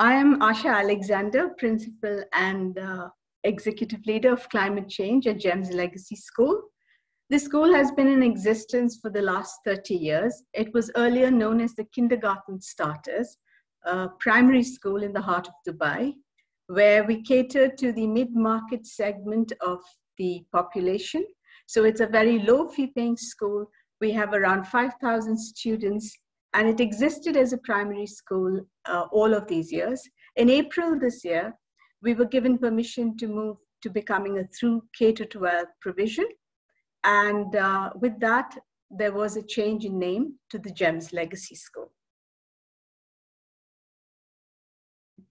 I am Asha Alexander, Principal and uh, Executive Leader of Climate Change at GEMS Legacy School. The school has been in existence for the last 30 years. It was earlier known as the Kindergarten Starters, a primary school in the heart of Dubai, where we cater to the mid-market segment of the population. So it's a very low fee paying school. We have around 5,000 students and it existed as a primary school uh, all of these years. In April this year, we were given permission to move to becoming a through K to 12 provision. And uh, with that, there was a change in name to the GEMS Legacy School.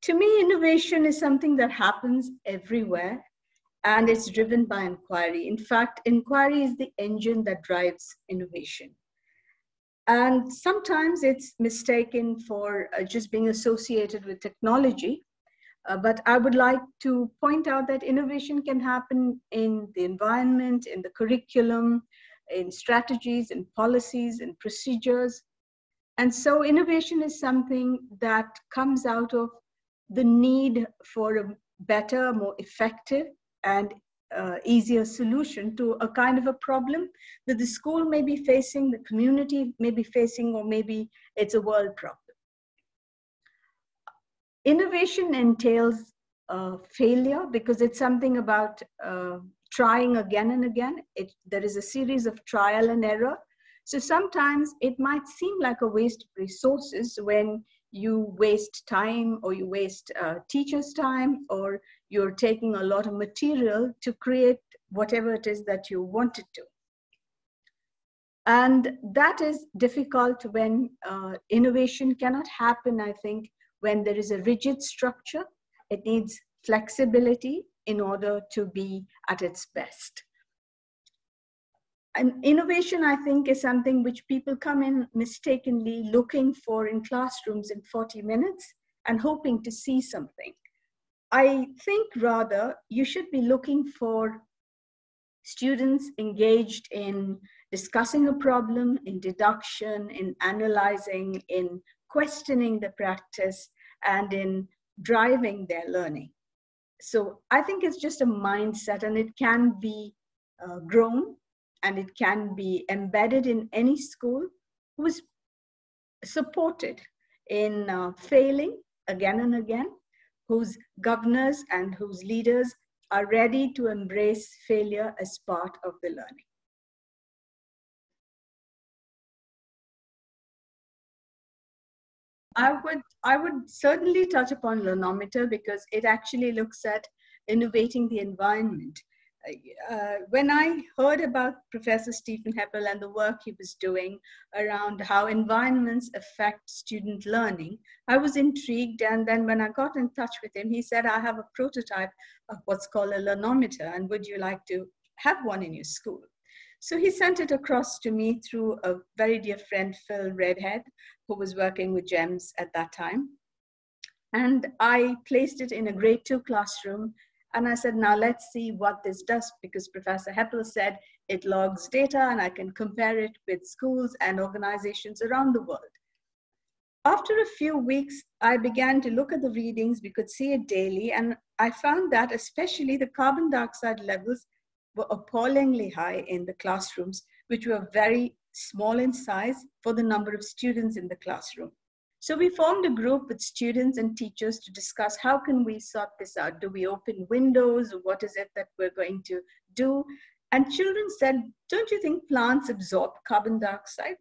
To me, innovation is something that happens everywhere and it's driven by inquiry. In fact, inquiry is the engine that drives innovation. And sometimes it's mistaken for uh, just being associated with technology. Uh, but I would like to point out that innovation can happen in the environment, in the curriculum, in strategies, in policies, in procedures. And so innovation is something that comes out of the need for a better, more effective, and uh, easier solution to a kind of a problem that the school may be facing, the community may be facing, or maybe it's a world problem. Innovation entails uh, failure because it's something about uh, trying again and again. It, there is a series of trial and error. So sometimes it might seem like a waste of resources when you waste time or you waste uh, teachers' time or you're taking a lot of material to create whatever it is that you wanted to. And that is difficult when uh, innovation cannot happen, I think, when there is a rigid structure. It needs flexibility in order to be at its best. And innovation, I think, is something which people come in mistakenly looking for in classrooms in 40 minutes and hoping to see something. I think rather you should be looking for students engaged in discussing a problem, in deduction, in analyzing, in questioning the practice, and in driving their learning. So I think it's just a mindset and it can be uh, grown and it can be embedded in any school who is supported in uh, failing again and again whose governors and whose leaders are ready to embrace failure as part of the learning. I would, I would certainly touch upon Learnometer because it actually looks at innovating the environment uh, when I heard about Professor Stephen Heppell and the work he was doing around how environments affect student learning, I was intrigued. And then when I got in touch with him, he said, I have a prototype of what's called a learnometer, and would you like to have one in your school? So he sent it across to me through a very dear friend, Phil Redhead, who was working with GEMS at that time. And I placed it in a grade two classroom and I said, now let's see what this does because Professor Heppell said it logs data and I can compare it with schools and organizations around the world. After a few weeks, I began to look at the readings. We could see it daily. And I found that especially the carbon dioxide levels were appallingly high in the classrooms, which were very small in size for the number of students in the classroom. So we formed a group with students and teachers to discuss how can we sort this out? Do we open windows? What is it that we're going to do? And children said, don't you think plants absorb carbon dioxide?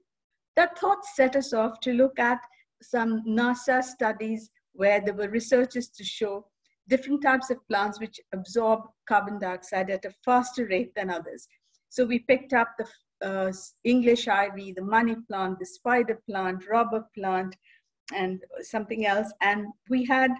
That thought set us off to look at some NASA studies where there were researchers to show different types of plants which absorb carbon dioxide at a faster rate than others. So we picked up the uh, English ivy, the money plant, the spider plant, rubber plant, and something else. And we had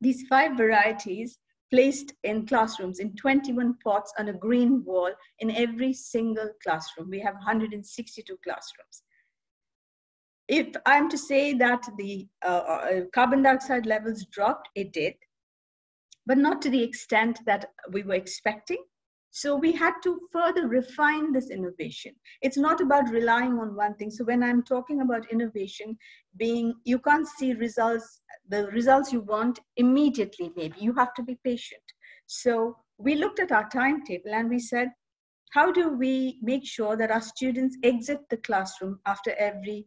these five varieties placed in classrooms in 21 pots on a green wall in every single classroom. We have 162 classrooms. If I'm to say that the uh, uh, carbon dioxide levels dropped, it did, but not to the extent that we were expecting. So we had to further refine this innovation. It's not about relying on one thing. So when I'm talking about innovation being, you can't see results, the results you want immediately, maybe. You have to be patient. So we looked at our timetable and we said, how do we make sure that our students exit the classroom after every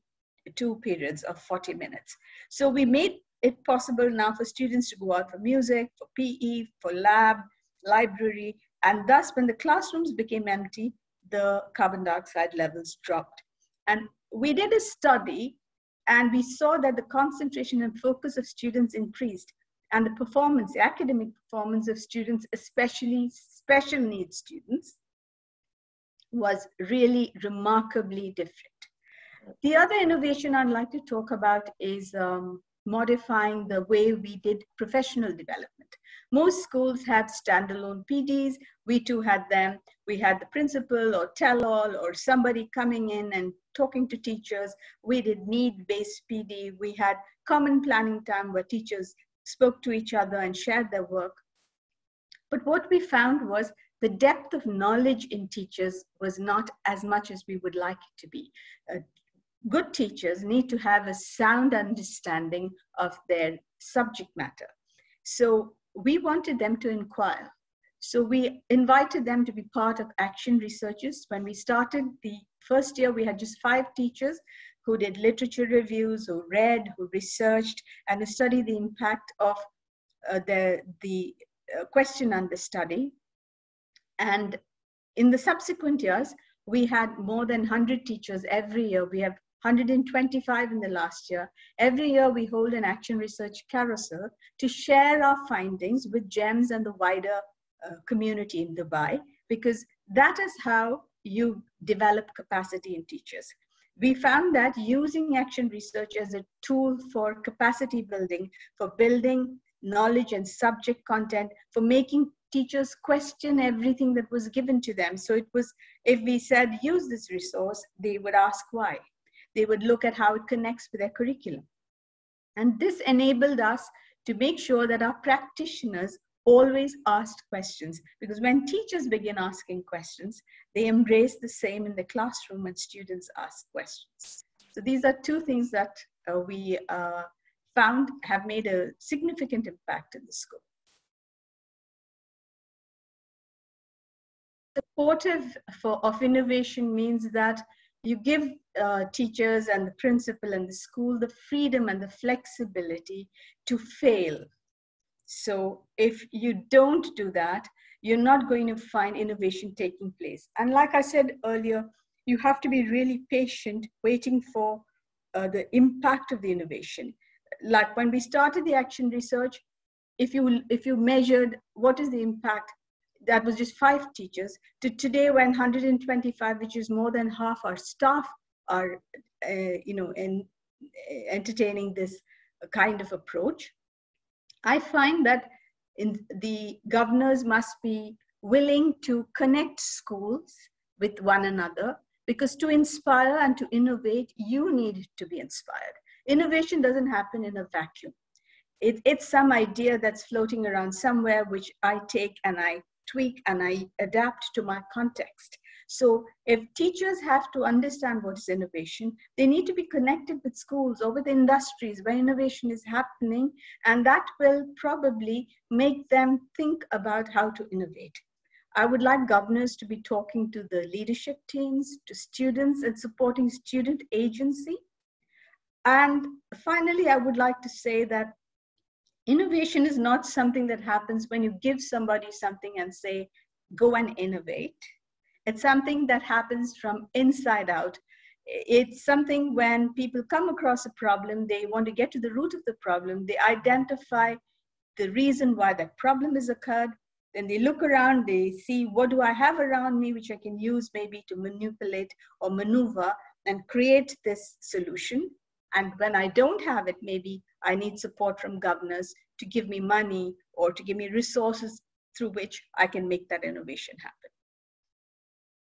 two periods of 40 minutes? So we made it possible now for students to go out for music, for PE, for lab, library, and thus when the classrooms became empty, the carbon dioxide levels dropped. And we did a study and we saw that the concentration and focus of students increased and the performance, the academic performance of students, especially special needs students, was really remarkably different. The other innovation I'd like to talk about is um, modifying the way we did professional development. Most schools had standalone PDs. We too had them. We had the principal or tell-all or somebody coming in and talking to teachers. We did need-based PD. We had common planning time where teachers spoke to each other and shared their work. But what we found was the depth of knowledge in teachers was not as much as we would like it to be. Uh, good teachers need to have a sound understanding of their subject matter. So we wanted them to inquire. So we invited them to be part of action researchers. When we started the first year, we had just five teachers who did literature reviews, who read, who researched, and who studied the impact of uh, the, the uh, question under study. And in the subsequent years, we had more than 100 teachers every year. We have 125 in the last year. Every year we hold an action research carousel to share our findings with GEMS and the wider uh, community in Dubai, because that is how you develop capacity in teachers. We found that using action research as a tool for capacity building, for building knowledge and subject content, for making teachers question everything that was given to them. So it was, if we said use this resource, they would ask why. They would look at how it connects with their curriculum. And this enabled us to make sure that our practitioners always asked questions because when teachers begin asking questions, they embrace the same in the classroom when students ask questions. So these are two things that uh, we uh, found have made a significant impact in the school. Supportive for, of innovation means that you give uh, teachers and the principal and the school the freedom and the flexibility to fail. So if you don't do that, you're not going to find innovation taking place. And like I said earlier, you have to be really patient waiting for uh, the impact of the innovation. Like when we started the action research, if you, if you measured what is the impact that was just five teachers to today when 125 which is more than half our staff are uh, you know in, uh, entertaining this kind of approach i find that in the governors must be willing to connect schools with one another because to inspire and to innovate you need to be inspired. Innovation doesn't happen in a vacuum. It, it's some idea that's floating around somewhere which i take and i tweak and I adapt to my context. So if teachers have to understand what is innovation, they need to be connected with schools or with industries where innovation is happening, and that will probably make them think about how to innovate. I would like governors to be talking to the leadership teams, to students and supporting student agency. And finally, I would like to say that innovation is not something that happens when you give somebody something and say, go and innovate. It's something that happens from inside out. It's something when people come across a problem, they want to get to the root of the problem, they identify the reason why that problem has occurred. Then they look around, they see what do I have around me which I can use maybe to manipulate or maneuver and create this solution. And when I don't have it, maybe I need support from governors to give me money or to give me resources through which I can make that innovation happen.